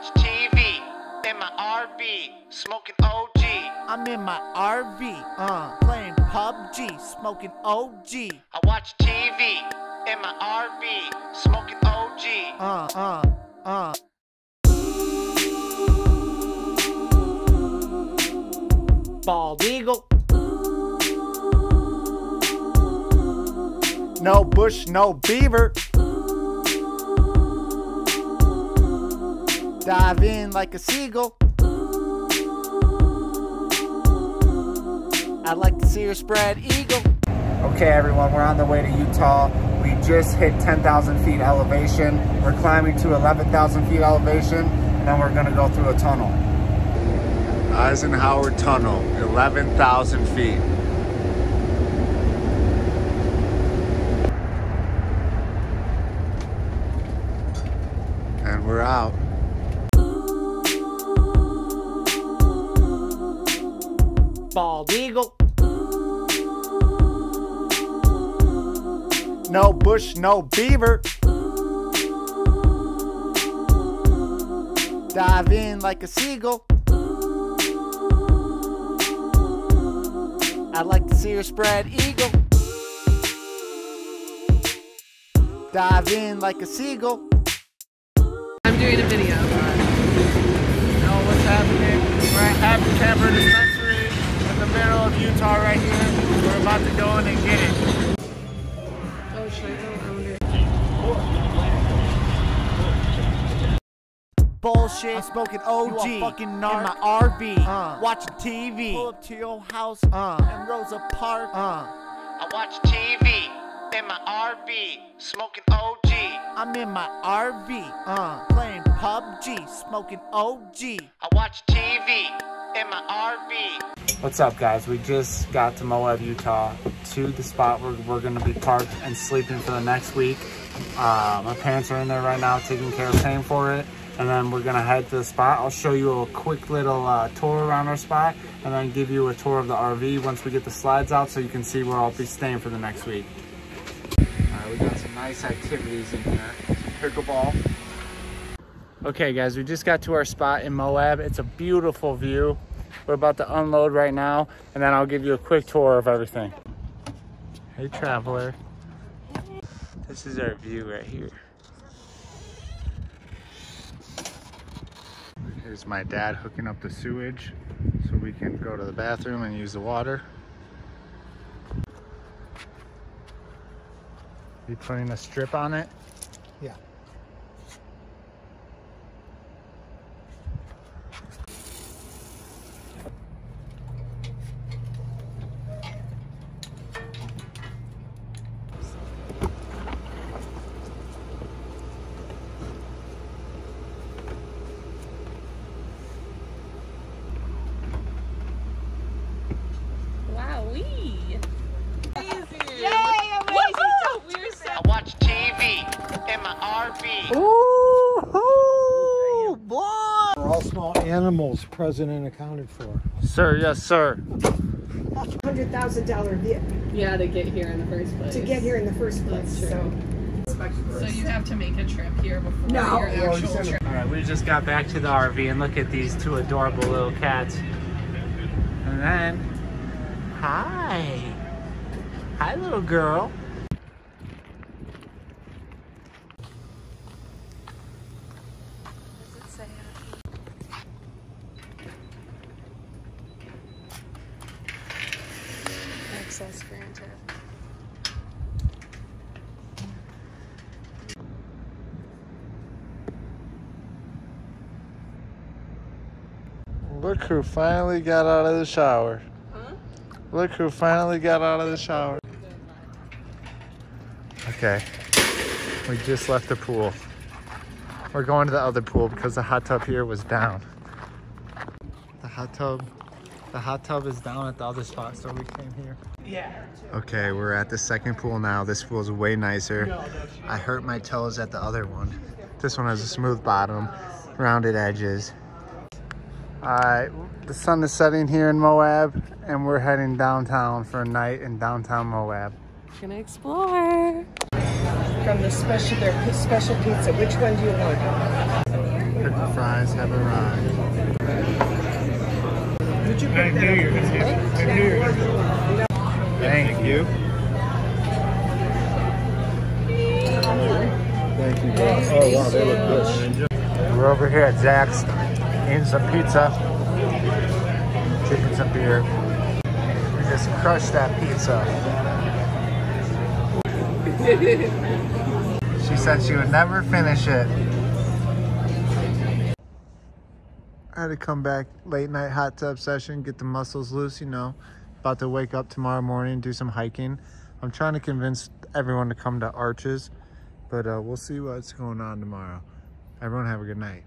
watch TV in my RV, smoking OG. I'm in my RV, uh, playing PUBG, smoking OG. I watch TV in my RV, smoking OG. Uh, uh, uh. Bald eagle. No bush, no beaver. Dive in like a seagull. I'd like to see her spread eagle. Okay, everyone, we're on the way to Utah. We just hit 10,000 feet elevation. We're climbing to 11,000 feet elevation, and then we're gonna go through a tunnel. Eisenhower Tunnel, 11,000 feet. And we're out. Bald eagle. No bush, no beaver. Dive in like a seagull. I'd like to see her spread eagle. Dive in like a seagull. I'm doing a video. know what's happening. We're at Happy Camper in the middle of Utah right here. We're about to go in and get it. Oh, should I go under? Bullshit. I'm smoking OG. You fucking narc. In my RV. Uh. Watching TV. Pull up to your house. Uh. In Rosa Park. Uh. I watch TV in my RV, smoking OG. I'm in my RV. Uh. Playing PUBG. Smoking OG. I watch TV in my RV. What's up, guys? We just got to Moab, Utah, to the spot where we're to be parked and sleeping for the next week. Uh, my parents are in there right now taking care of paying for it. And then we're to head to the spot. I'll show you a quick little uh, tour around our spot and then give you a tour of the RV once we get the slides out so you can see where I'll be staying for the next week. All right, we got some nice activities in here. Pickleball. Okay guys, we just got to our spot in Moab. It's a beautiful view. We're about to unload right now, and then I'll give you a quick tour of everything. Hey traveler. This is our view right here. Here's my dad hooking up the sewage so we can go to the bathroom and use the water. You putting a strip on it? Yeah. Wowee! I watch TV in my RV. Ooh, boy. For all small animals present and accounted for. Sir, yes, sir. hundred thousand dollar vehicle Yeah, to get here in the first place. to get here in the first place. That's So So you have to make a trip here before No. your actual trip. All right, we just got back to the RV and look at these two adorable little cats. And then, hi. Hi, little girl. Access granted. Look who finally got out of the shower. Look who finally got out of the shower. Okay, we just left the pool. We're going to the other pool because the hot tub here was down. The hot tub, the hot tub is down at the other spot, so we came here. Yeah. Okay, we're at the second pool now. This pool is way nicer. I hurt my toes at the other one. This one has a smooth bottom, rounded edges. All right, the sun is setting here in Moab, and we're heading downtown for a night in downtown Moab. Gonna explore. from the special their special pizza, which one do you want? Pickle fries. have arrived. I knew you were gonna. I knew you were gonna do it. Thank you. Thank you, boss. Oh, wow, they look good. We're over here at Zax, eating some pizza, drinking some beer. We just crushed that pizza. she said she would never finish it. I had to come back late night hot tub session, get the muscles loose, you know. About to wake up tomorrow morning, do some hiking. I'm trying to convince everyone to come to Arches, but uh, we'll see what's going on tomorrow. Everyone have a good night.